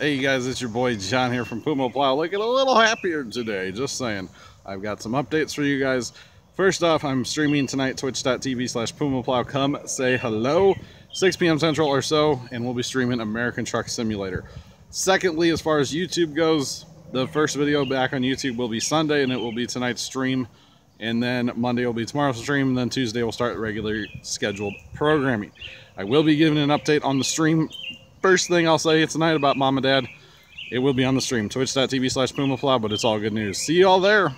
Hey you guys, it's your boy John here from Puma Plow. Looking a little happier today, just saying. I've got some updates for you guys. First off, I'm streaming tonight, twitch.tv slash Puma Plow. Come say hello, 6 p.m. Central or so, and we'll be streaming American Truck Simulator. Secondly, as far as YouTube goes, the first video back on YouTube will be Sunday, and it will be tonight's stream. And then Monday will be tomorrow's stream, and then Tuesday we'll start regular scheduled programming. I will be giving an update on the stream first thing I'll say tonight about mom and dad, it will be on the stream, twitch.tv slash pumaplow, but it's all good news. See you all there.